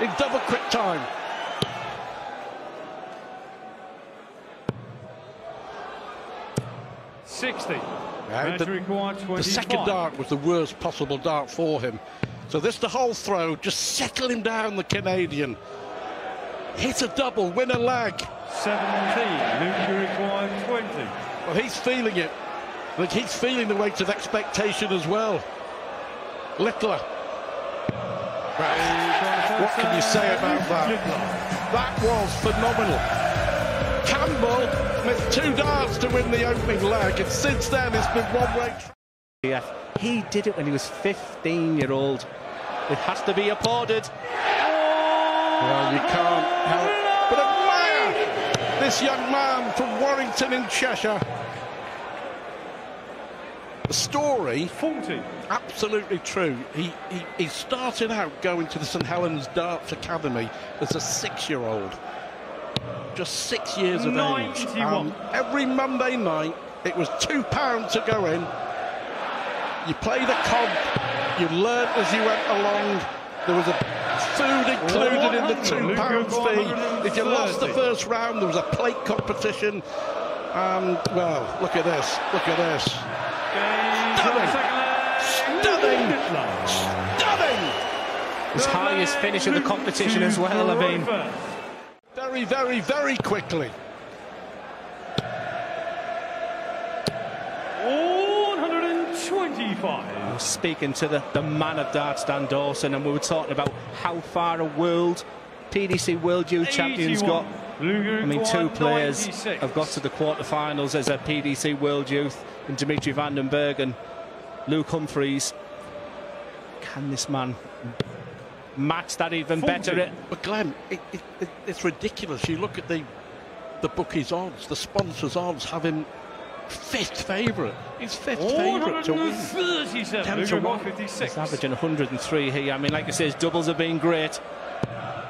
in double quick time. Sixty. Yeah, Match the, the second dart was the worst possible dart for him. So this the whole throw, just settle him down, the Canadian. Hit a double, win a leg. 17. Luke, required 20. Well, he's feeling it. Like he's feeling the weight of expectation as well. Littler. What can you say about that? That was phenomenal. Campbell missed two darts to win the opening leg, and since then it's been one way. Yeah, he did it when he was 15 year old. It has to be applauded. Well, you can't help but admire this young man from Warrington in Cheshire. The story, 40. absolutely true. He, he, he started out going to the St Helens Darts Academy as a six-year-old, just six years of age. 91. And every Monday night, it was two pounds to go in. You played a comp, you learnt as you went along. There was a food included in the two pound fee. If you lost the first round, there was a plate competition. And well, look at this, look at this. Stunning. Stunning. Stunning. His highest finish of the competition as well. I mean, Very, very, very quickly. 125. speaking to the, the man of darts, Dan Dawson, and we were talking about how far a world PDC World Youth Champions got. I mean, two players have got to the quarterfinals as a PDC World Youth, and Dimitri Van den Bergh and Luke Humphries. Can this man match that even better? It, But Glenn, it, it, it, it's ridiculous. You look at the the bookies odds, the sponsors odds have him fifth favourite. He's fifth favourite to win. 137. Ten Luke to one. he's averaging 103 here. I mean, like I say, his doubles have been great.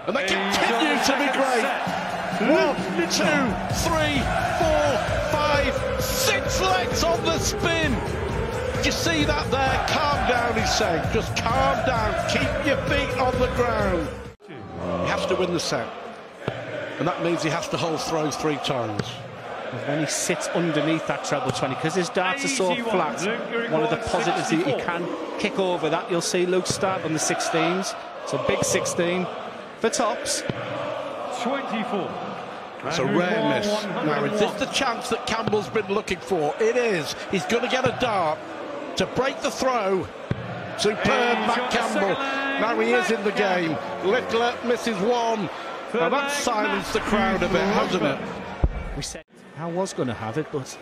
And they continue to be second great. set. One, two, three, four, five, six legs on the spin. You see that there? Calm down, he's saying. Just calm down. Keep your feet on the ground. He has to win the set. And that means he has to hold throw three times. And then he sits underneath that treble 20 because his darts are so 81. flat Luke, one of the recording positives he, he can kick over that you'll see Luke start on the 16s so big 16 for tops 24. It's a rare miss. Now, is this the chance that Campbell's been looking for? It is. He's going to get a dart to break the throw. Superb, He's Matt Campbell. Now he is in the game. Littler misses one. Now Third that's leg, silenced the crowd a bit, hasn't it? we said I was going to have it but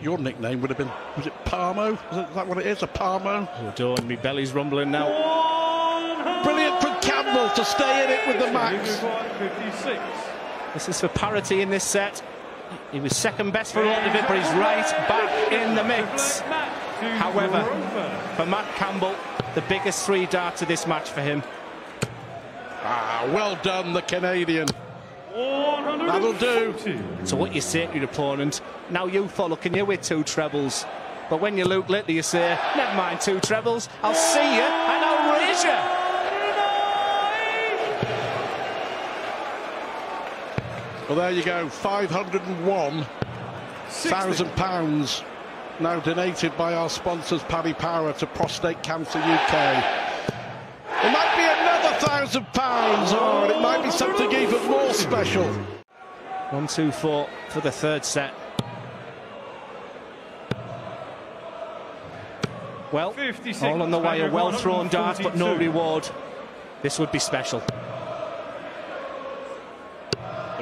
Your nickname would have been, was it Parmo? Is that what it is, a Parmo? oh don't my belly's rumbling now 100. To stay in it with the max. this is for parity in this set he was second best for all of it but he's right back in the mix However, for Matt Campbell the biggest three darts of this match for him Ah, well done, the Canadian. That'll do. So what you say to your opponent, now you follow, can you with two trebles? But when you look Littler, you say, never mind two trebles, I'll see you and I'll raise you. Well, there you go, 501,000 pounds now donated by our sponsors, Paddy Power, to Prostate Cancer UK. It might be another thousand pounds, oh, or it might be something even more special. One, two, four for the third set. Well, all on the way, a well thrown dart, but no reward. This would be special.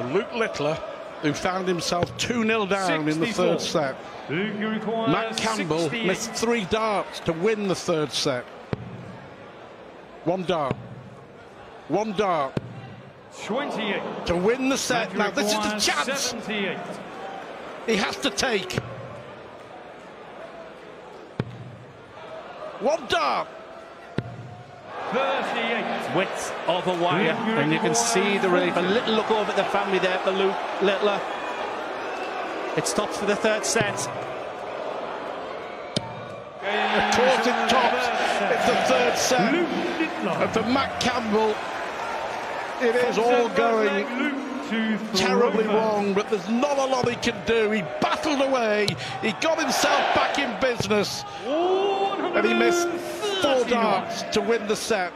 Luke Littler, who found himself 2 0 down in the third set. Luke, you require Matt Campbell 68. missed three darts to win the third set. One dart. One dart 28. to win the set. Now, this is the chance 78. he has to take. One dart. 38. Width of a wire, and you can see the relief. A little look over at the family there for Luke Littler. It stops for the third set. Course it tops. It's the third set. Luke And Littler. for Matt Campbell, it is all going terribly wrong, but there's not a lot he can do. He battled away, he got himself back in business, and he missed four darts to win the set.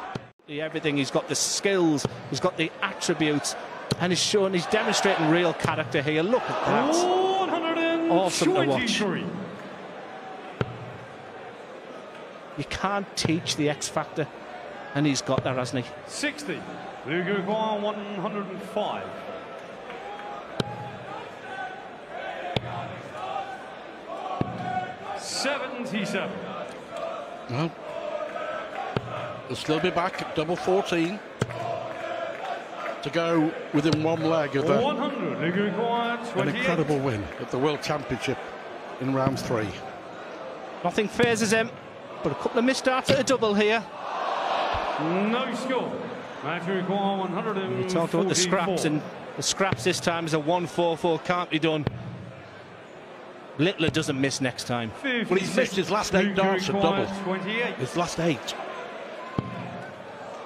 Everything, he's got the skills, he's got the attributes, and he's showing, he's demonstrating real character here. Look at that. Awesome to watch. You can't teach the X factor, and he's got that, hasn't he? 60. Luke Uruguay 105. Seventy-seven. Well, he'll still be back at double 14 to go within one leg of a, 100. Luke Uruguay an incredible win at the World Championship in round three. Nothing phases him, but a couple of missed darts at a double here. No score. Match Uruguay 144. We talked about the scraps, and the scraps this time is a 1-4-4, can't be done. Littler doesn't miss next time. Well, he's missed his last eight Luke darts at double. His last eight.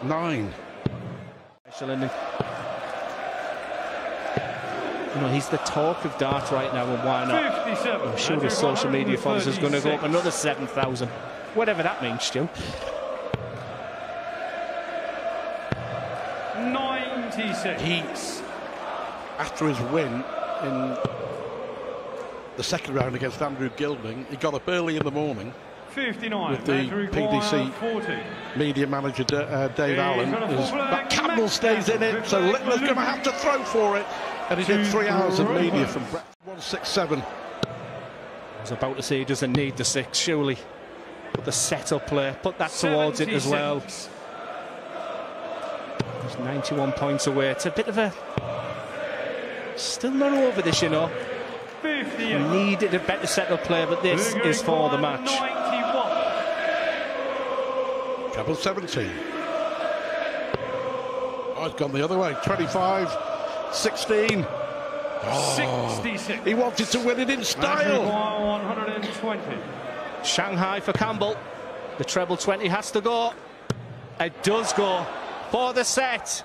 Nine. You know, he's the talk of dart right now, and why not? 57. I'm sure his social media followers is going to go up another 7,000. Whatever that means, Stu. 96. He, after his win in the second round against Andrew Gilding, he got up early in the morning. 59. With the PDC 40. Media manager D- uh, Dave He's Allen is but. Campbell stays in it, so Littler's going to have to throw for it. And he did three hours of media from Brett. 167. I was about to say he doesn't need the six, surely. But the setup play, put that towards it as well. 76. He's 91 points away. It's a bit of a. Still not over this, you know. 58. Needed a better setup play, but this is for the Uruguay match. 91. Treble 17. Oh, it's gone the other way. 25, 16. 66. He wanted to win it in style. 120. Shanghai for Campbell. The treble 20 has to go. It does go for the set.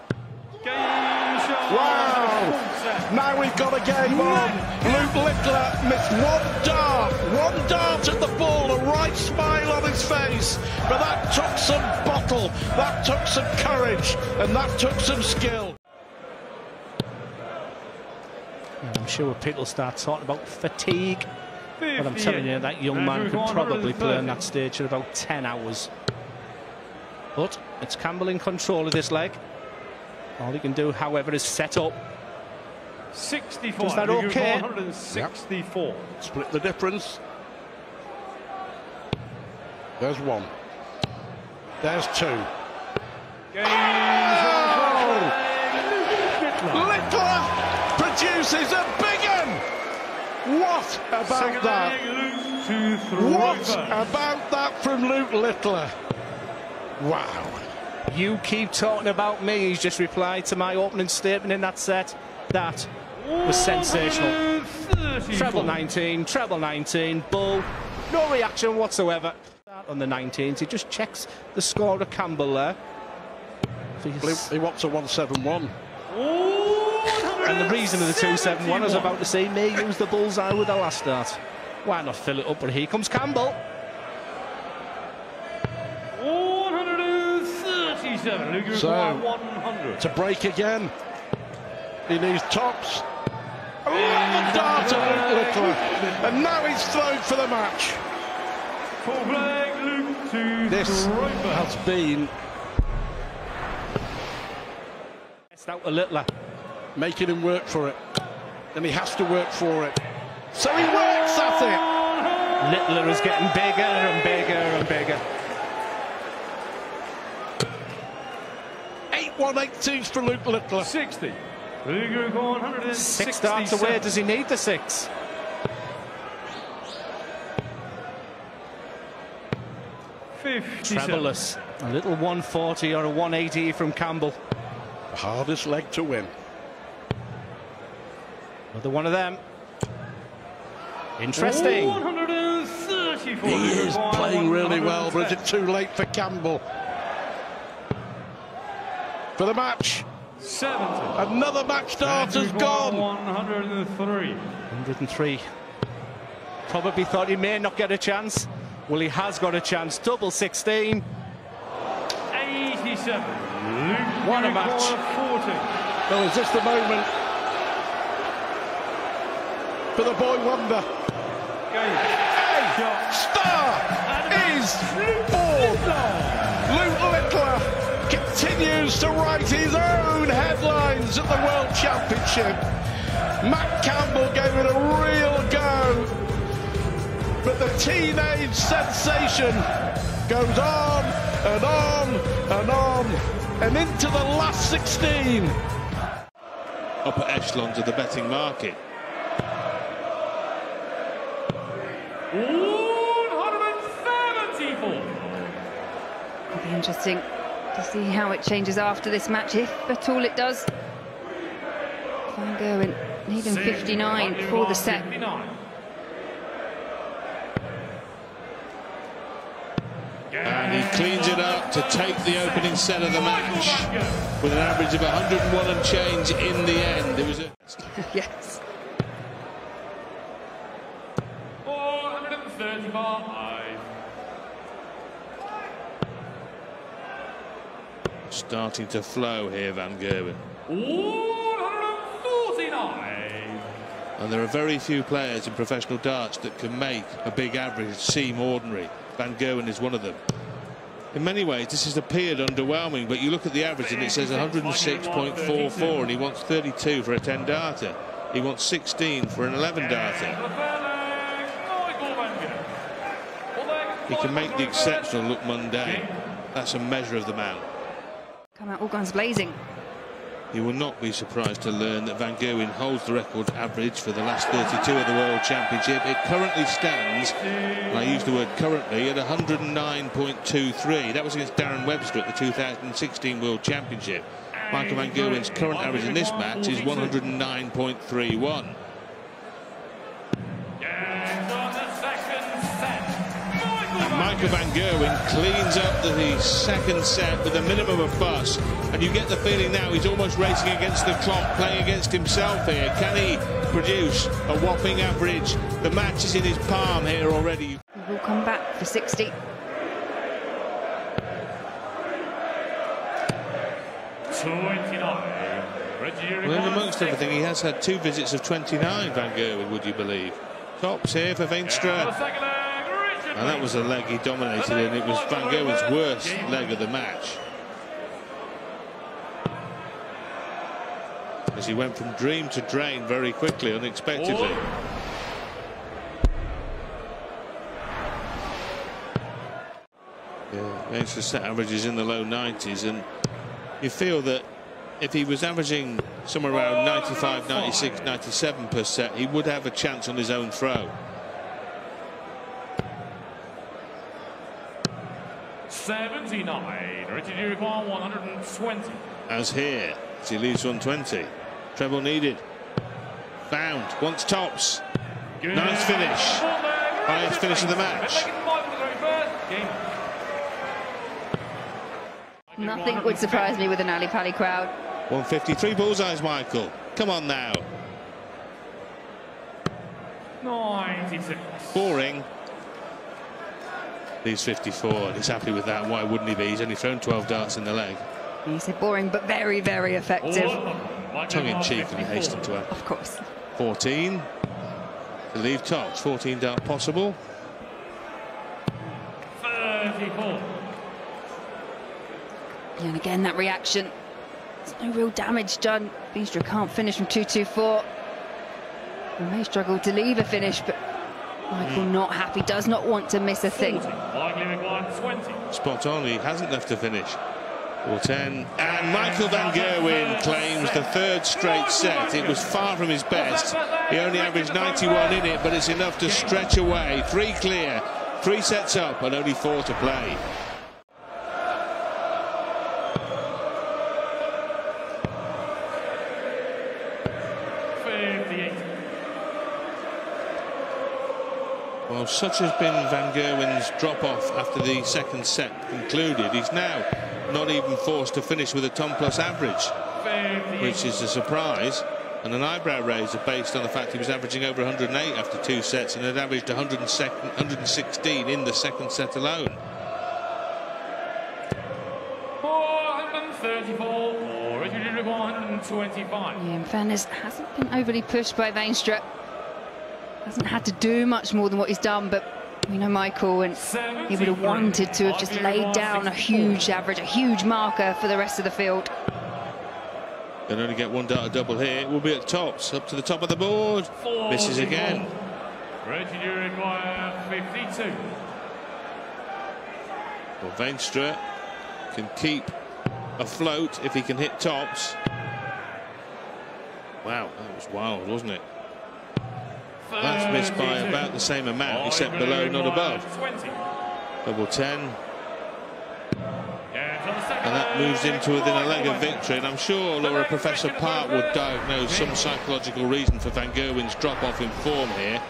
Game shot. Wow. Now we've got a game on. Luke Littler missed one dart, one dart at the ball, a right smile on his face. But that took some bottle, that took some courage, and that took some skill. I'm sure people start talking about fatigue. But I'm telling you, that young man could probably play on that stage for about 10 hours. But it's Campbell in control of this leg. All he can do, however, is set up. 64. Is that okay? Uruguay 164. Split the difference. There's one. There's two. Game Oh! shot. Littler produces a big one. What about Second that? leg, Luke What about that from Luke Littler? Wow. You keep talking about me. He's just replied to my opening statement in that set. That was sensational. Treble 19, treble 19, bull. No reaction whatsoever. On the 19th, he just checks the score of Campbell there. Well, He he wants a 171. And the reason of the 271, I was about to say, may use the bullseye with the last start. Why not fill it up? But here comes Campbell. 137. Luke So- 100. To break again. He needs tops. Oh, Another dart at Luke And now he's thrown for the match. Full flag, Luke to This Throver. has been Best out a Littler. making him work for it. And he has to work for it. So he works at it. Littler is getting bigger and bigger and bigger. 8 118s for Luke Littler. 60. Luke Uruguay 167. Six starts away. Does he need the six? Trebleless. A little 140 or a 180 from Campbell. The hardest leg to win. Another one of them. Interesting. 138. 84. He is playing really well, but is it too late for Campbell? For the match, 70. another match start has gone. 103. 103. Probably thought he may not get a chance. Well, he has got a chance. Double 16. 87. Luke What a match. 40. Well, is this the moment for the boy wonder? Gage. A Shot. star is born. Luke Littler continues to write his own headlines at the World Championship. Matt Campbell gave it a real go, but the teenage sensation goes on and on and on and into the last 16. upper echelons of the betting market. 174. It'll be interesting to see how it changes after this match, if at all it does. Van Gerwen needing 59 for the set. And he cleans it up to take the opening set of the match with an average of 101 and change in the end. It was a yes. 435. Starting to flow here, Van Gerwen. 149. And there are very few players in professional darts that can make a big average seem ordinary. Van Gerwen is one of them. In many ways, this has appeared underwhelming, but you look at the average and it says 106.44, and he wants 32 for a 10 darter. He wants 16 for an 11 darter. He can make the exceptional look mundane. That's a measure of the man. Come out all guns blazing. You will not be surprised to learn that Van Gerwen holds the record average for the last 32 of the World Championship. It currently stands, and I use the word currently, at 109.23. That was against Darren Webster at the 2016 World Championship. Michael Van Gerwen's current average in this match is 109.31. And Michael Van Gerwen cleans up the second set with a minimum of fuss. And you get the feeling now he's almost racing against the clock, playing against himself here. Can he produce a whopping average? The match is in his palm here already. He will come back for 60. 29. Well, in amongst everything, he has had two visits of 29, Van Gerwen, would you believe? Tops here for Veenstra. And that was a leg he dominated in. It was Van Gerwen's worst leg of the match. As he went from dream to drain very quickly, unexpectedly. Yeah, Veenstra's set averages in the low 90s, and you feel that if he was averaging somewhere around 95, 96, 97 per set, he would have a chance on his own throw. 79. Richard Unicorn 120. as here as he leaves 120 treble needed found wants tops Nice finish. Highest finish of the match. Nothing would surprise me with an Ali Pali crowd. 153 bullseyes Michael come on now 96. boring leaves 54 and he's happy with that why wouldn't he be he's only thrown 12 darts in the leg He said boring, but very, very effective. Oh, tongue-in-cheek and he hastened to add Of course. 14 to leave tops 14 dart possible 34. And again, that reaction. There's no real damage done. Veenstra can't finish from 2-2-4. He may struggle to leave a finish, but Michael not happy, does not want to miss a thing. 40. Likely McLeod 20. spot on he hasn't left to finish Ball 10 and Michael van Gerwen claims the third straight set it was far from his best he only averaged 91 in it but it's enough to stretch away three clear three sets up and only four to play Well, such has been Van Gerwen's drop-off after the second set concluded. He's now not even forced to finish with a ton Plus average, which is a surprise and an eyebrow raiser based on the fact he was averaging over 108 after two sets and had averaged 116 in the second set alone. 434 or 125. Yeah, in fairness, hasn't been overly pushed by Veenstra. Hasn't had to do much more than what he's done, but you know Michael, and he would have wanted to have just laid down a huge average, a huge marker for the rest of the field. Can only get one data double here. We'll be at tops, up to the top of the board. Misses again. Reggie, you require 52. Well, Veenstra can keep afloat if he can hit tops. Wow, that was wild, wasn't it? That's missed by about the same amount, except below, not above. 20. Double 10. And that moves him to within a leg of victory. And I'm sure Laura Professor Park would diagnose some psychological reason for Van Gerwen's drop-off in form here.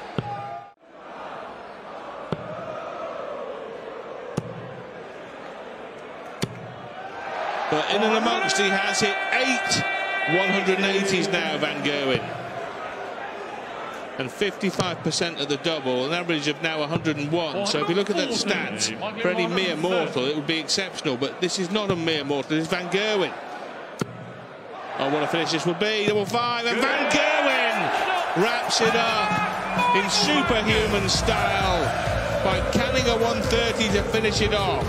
But in and amongst, he has hit eight 180s now, Van Gerwen. And 55% of the double, an average of now 101. So if you look at that stats, for any mere mortal, it would be exceptional. But this is not a mere mortal, it's Van Gerwen. Oh, what a finish this would be. Double five, and Van Gerwen wraps it up in superhuman style by canning a 130 to finish it off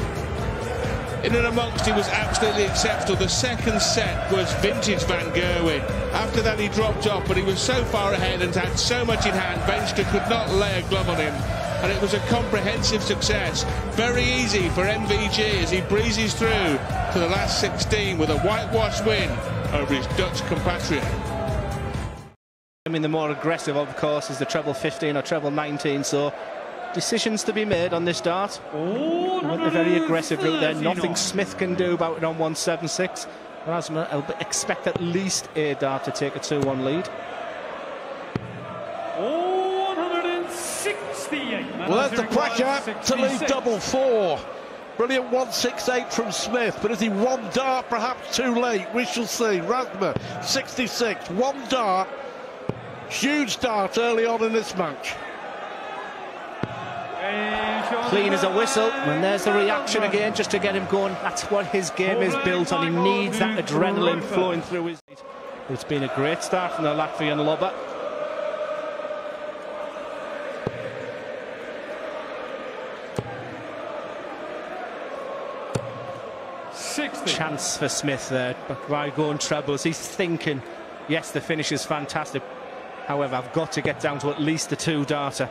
in and amongst he was absolutely exceptional. The second set was vintage Van Gerwen. After that he dropped off, but he was so far ahead and had so much in hand, Veenstra could not lay a glove on him. And it was a comprehensive success. Very easy for MVG as he breezes through to the last 16 with a whitewash win over his Dutch compatriot. I mean, the more aggressive, of course, is the treble 15 or treble 19, so decisions to be made on this dart. Oh, went the very aggressive route there. Nothing Smith can do about it on 176. Razma, I'll expect at least a dart to take a 2-1 lead. 168. Well, that's the pressure to lead double four. Brilliant 168 from Smith, but is he one dart perhaps too late? We shall see. Razma, 66, one dart. Huge dart early on in this match. Clean as a whistle. And there's the reaction again just to get him going. That's what his game is built on. He needs that adrenaline flowing through his... It's been a great start from the Latvian lobber. Chance for Smith there, but why going trebles? He's thinking, yes, the finish is fantastic. However, I've got to get down to at least the two darter.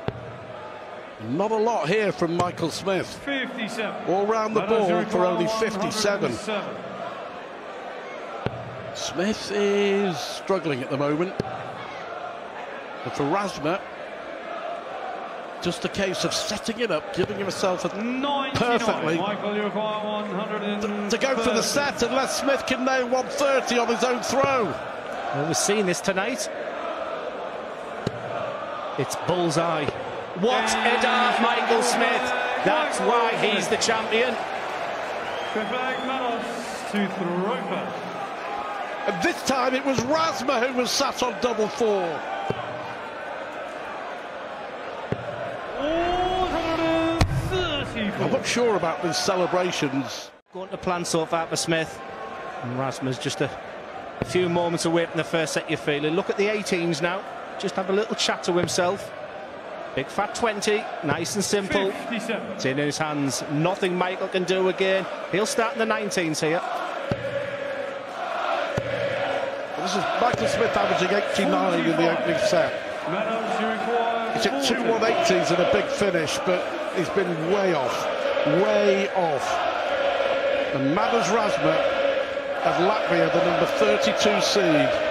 Not a lot here from Michael Smith. 57. All round the ball for only 57. Smith is struggling at the moment. But for Razma, just a case of setting it up, giving himself a perfectly to, to go for the set unless Smith can nail 130 on his own throw. Well, we've seen this tonight. It's bullseye. What a dart, Michael Smith. That's why he's the champion. And this time it was Razma who was sat on double four. I'm not sure about these celebrations. Going to plan so far for Smith. And Razma's just a, a few moments away from the first set you're feeling. Look at the 18s now. Just have a little chat to himself. Big fat 20, nice and simple. 57. It's in his hands. Nothing Michael can do again. He'll start in the 19s here. This is Michael Smith averaging 89 in the opening set. He's hit two 180s and a big finish, but he's been way off. Way off. And Madars Razma of Latvia, the number 32 seed.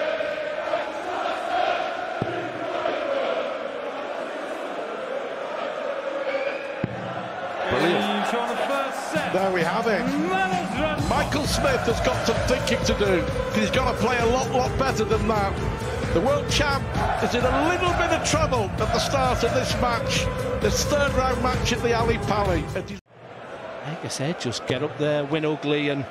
Smith has got some thinking to do. He's got to play a lot, lot better than that. The world champ is in a little bit of trouble at the start of this match, this third round match at the Ali Pali. Like I said, just get up there, win ugly, and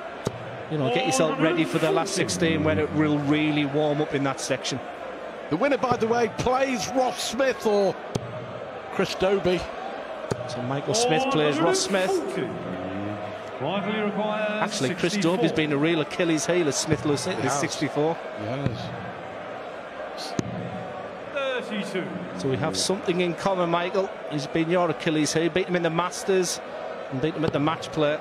you know, get yourself ready for the last 16 when it will really warm up in that section. The winner, by the way, plays Ross Smith or Chris Dobey. So Michael Smith plays Ross Smith. Actually, Chris Dobey's been a real Achilles heel as Smith looks at Yes. 64. Yes. 32. So we have something in common, Michael. He's been your Achilles heel. Beat him in the Masters and beat him at the match play.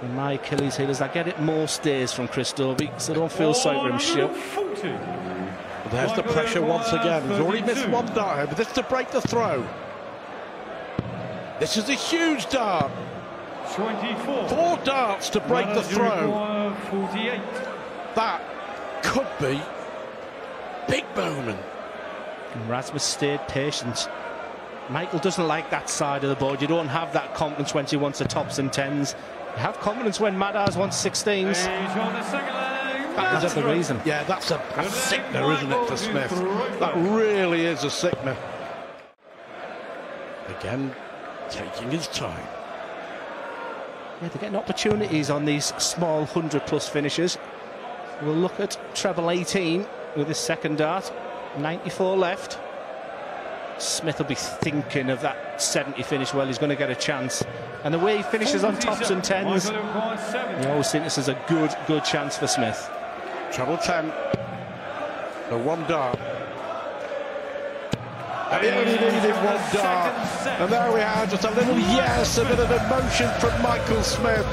And my Achilles heel is I get it most days from Chris Dobey, so don't feel sorry for him, shit. 40. There's the pressure once again. He's already missed one dart, but this to break the throw. This is a huge dart. 24. Four darts to break the throw. 48. That could be big Bowman. And Rasmus stayed patient. Michael doesn't like that side of the board. You don't have that confidence when he wants the tops and tens. You have confidence when Madars wants 16s. He's the second. That's the reason. Yeah, that's a, a sickener, isn't it, for Smith? That really is a sickener. Again, taking his time. Yeah, they're getting opportunities on these small 100 plus finishes. We'll look at treble 18 with his second dart. 94 left. Smith will be thinking of that 70 finish. Well, he's going to get a chance. And the way he finishes on tops and tens, you always think this is a good, good chance for Smith. Treble 10. The one dart. And he only needed one dart. And there we are, just a little yes, a bit of emotion from Michael Smith.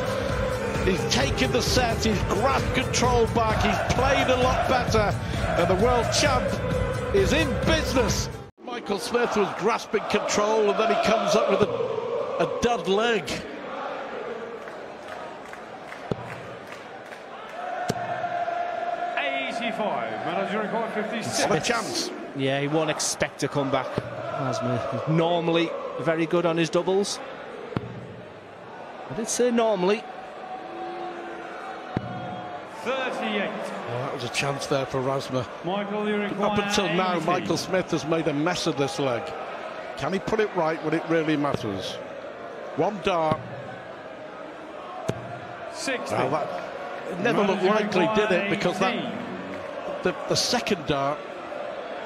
He's taken the set, he's grasped control back, he's played a lot better, and the world champ is in business. Michael Smith was grasping control, and then he comes up with a, a dud leg. Eighty-five. Manager require 56. What a chance. Yeah, he won't expect to come back. Asma normally very good on his doubles. I did say normally. 38. Oh, that was a chance there for Razma. Michael, you require Up until now, 80. Michael Smith has made a mess of this leg. Can he put it right when it really matters? One dart. 60. Well, that it never looked likely, did it? require Because that 18. The, the second dart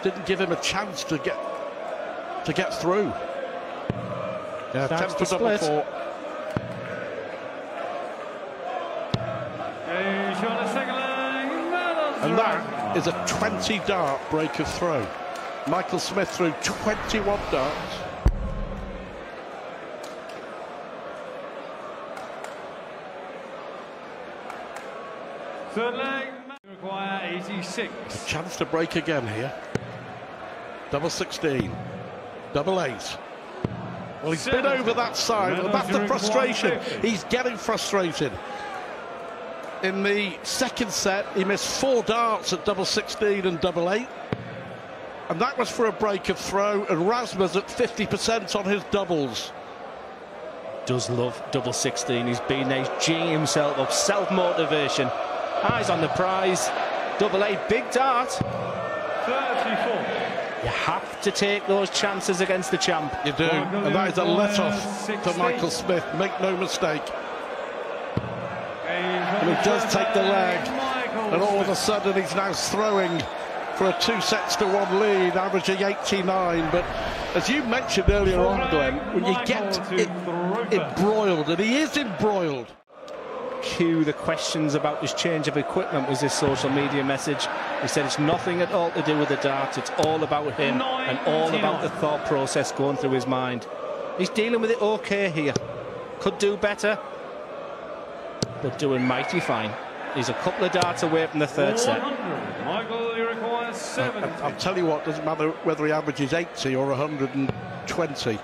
didn't give him a chance to get to get through. Yeah, Starts ten for double split. four. He's on the second leg. Manager And that is a 20 dart break of throw. Michael Smith threw 21 darts. Third leg. You require 86. Chance to break again here. Double 16. Double eight. Well, he's been over that side, and that's the frustration. He's getting frustrated. In the second set, he missed four darts at double 16 and double eight. And that was for a break of throw, and Rasmus at 50% on his doubles. Does love double 16. He's been there. He's G'ing himself up. Self motivation. Eyes on the prize. Double eight. Big dart. 34. You have to take those chances against the champ. You do, Michael and that is a let-off to Michael Smith. Make no mistake. And he does take the leg, And all of a sudden, he's now throwing for a two sets to one lead, averaging 89. But as you mentioned earlier on, Glenn, when you get it, embroiled, and he is embroiled. Cue the questions about his change of equipment was his social media message. He said it's nothing at all to do with the dart. It's all about him and all about the thought process going through his mind. He's dealing with it okay here. Could do better, but doing mighty fine. He's a couple of darts away from the third set. Michael, you require 70. I'll tell you what, doesn't matter whether he averages 80 or 120.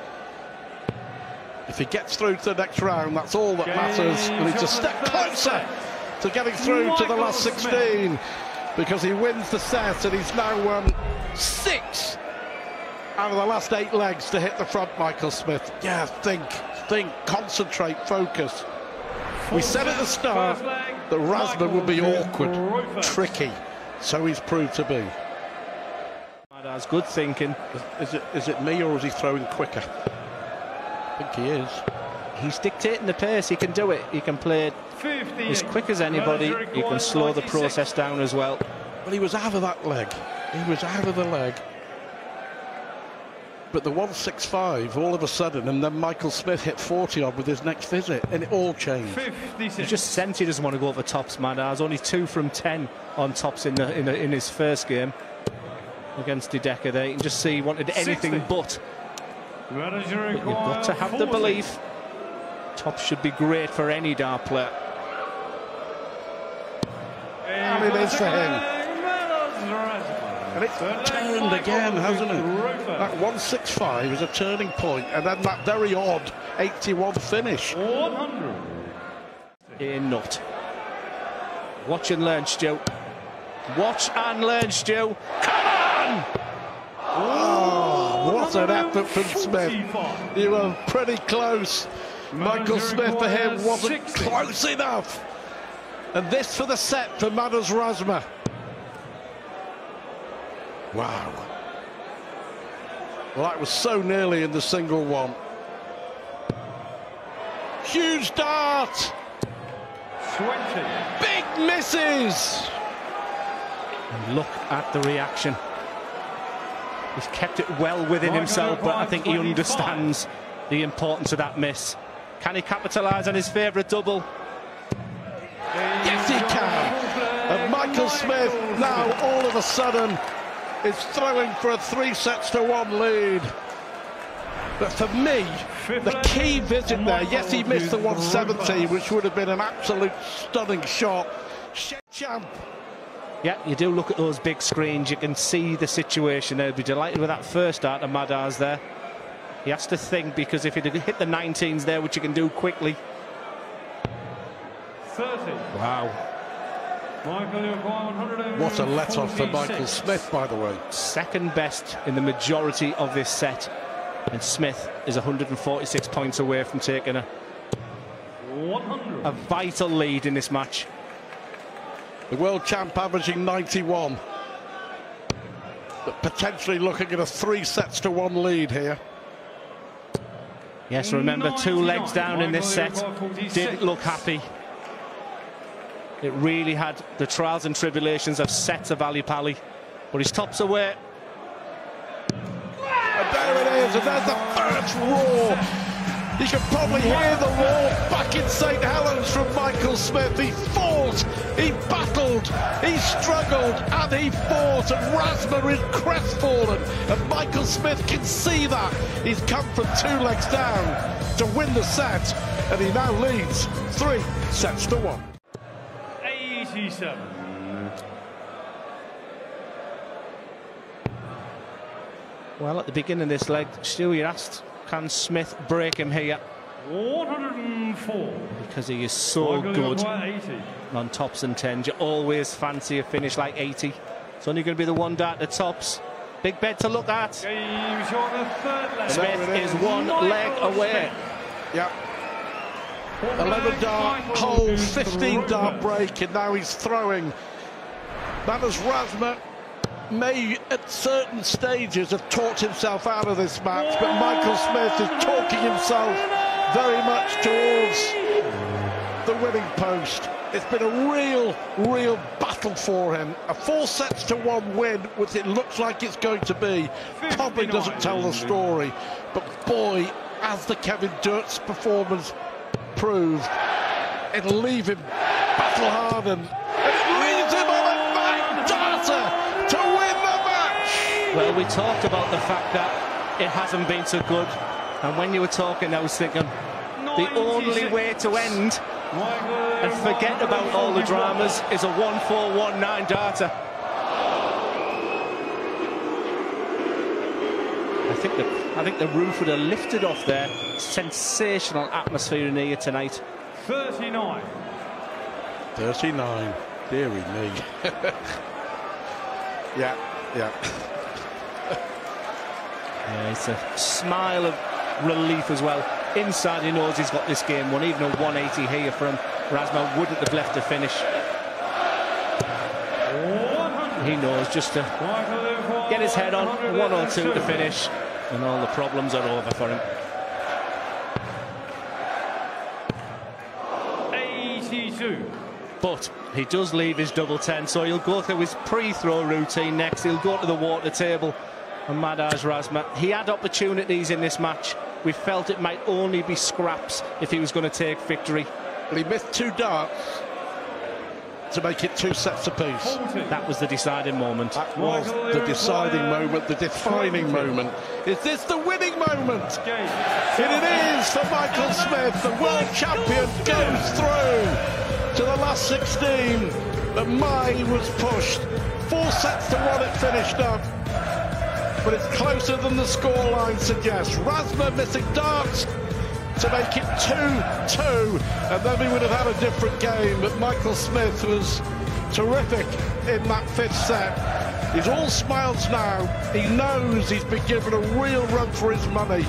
If he gets through to the next round, that's all that matters. And he's a step closer to getting through to the last 16 because he wins the set and he's now won six out of the last eight legs to hit the front, Michael Smith. Yeah, think, think, concentrate, focus. We said at the start that Rasmus would be awkward, tricky, so he's proved to be. That's good thinking. Is it is it me or is he throwing quicker? I think he is. He's dictating the pace. He can do it. He can play it as quick as anybody. He can slow the process down as well. But he was out of that leg. He was out of the leg. But the 165 all of a sudden, and then Michael Smith hit 40 odd with his next visit, and it all changed. 56. He just sensed he doesn't want to go for tops, Madars. Only two from ten on tops in the in, the, in his first game against De Decker there. You can just see he wanted anything 60. but. Manager But you've got to have the belief. Top should be great for any dart player. And it is for him. And it's turned again, hasn't it? That 165 is a turning point, and then that very odd 81 finish. 100. In nut. Watch and learn, Stu. Watch and learn, Stu. Come on! Oh, what an effort from Smith. You were pretty close. Michael Smith for him wasn't 60. close enough. And this for the set for Madars Razma. Wow. Well, that was so nearly in the single one. Huge dart. 20. Big misses. And look at the reaction. He's kept it well within himself, but I think he understands the importance of that miss. Can he capitalise on his favourite double? Yes, he can. And Michael Smith now all of a sudden is throwing for a three sets to one lead. But for me, the key visit there, yes, he missed the 170, which would have been an absolute stunning shot. Champ. Yeah, you do look at those big screens, you can see the situation. They'll be delighted with that first start of Madars there. He has to think because if he'd hit the 19s there, which you can do quickly. 30. Wow. Michael, you require 146. What a let off for Michael Smith, by the way. Second best in the majority of this set. And Smith is 146 points away from taking a, 100. a vital lead in this match. The world champ averaging 91. But potentially looking at a three sets to one lead here. Yes, remember, two legs down in this set. Michael, you require 46. Didn't look happy. It really had the trials and tribulations of sets of Ali Pali. But his top's away. And there it is, and there's the first roar. You can probably hear the roar back in St Helens from Michael Smith. He fought, he battled, he struggled, and he fought. And Razma is crestfallen, and Michael Smith can see that. He's come from two legs down to win the set, and he now leads three sets to one. 87. Well, at the beginning of this leg, Stu, you asked, can Smith break him here? 104. Because he is so good on tops and tens. You always fancy a finish like 80. It's only going to be the one dart at tops. Big bet to look at. Game shot the third leg. Smith is one Michael leg away. Yeah. Smith. 11 dart Michael hole, 15 dart break, and now he's throwing. Madars Razma may at certain stages have talked himself out of this match, but Michael Smith is talking himself very much towards the winning post. It's been a real, real battle for him. A four sets to one win, which it looks like it's going to be, probably doesn't tell the story. But boy, as the Kevin Doets performance proved, it'll leave him battle hardened. Well, we talked about the fact that it hasn't been so good. And when you were talking, I was thinking the only way to end and forget about all the dramas is a 1-4-1-9 darter. I think the I think the roof would have lifted off there. Sensational atmosphere in here tonight. 39. 39. Deary me. yeah, yeah. Yeah, it's a smile of relief as well. Inside, he knows he's got this game won. Even a 180 here from Rasmo wouldn't have left to finish. he knows just to get his head on, one or two to finish, and all the problems are over for him. 82. But he does leave his double 10, so he'll go through his pre-throw routine next. He'll go to the water table. And Madars Razma, he had opportunities in this match. We felt it might only be scraps if he was going to take victory. Well, he missed two darts to make it two sets apiece. 40. That was the deciding moment. That was the deciding moment, the defining moment. Is this the winning moment? And it is for Michael Smith. The world champion goes through to the last 16. But Mai was pushed. Four sets to one it finished up. But it's closer than the scoreline suggests. Razma missing darts to make it 2-2. And then we would have had a different game. But Michael Smith was terrific in that fifth set. He's all smiles now. He knows he's been given a real run for his money.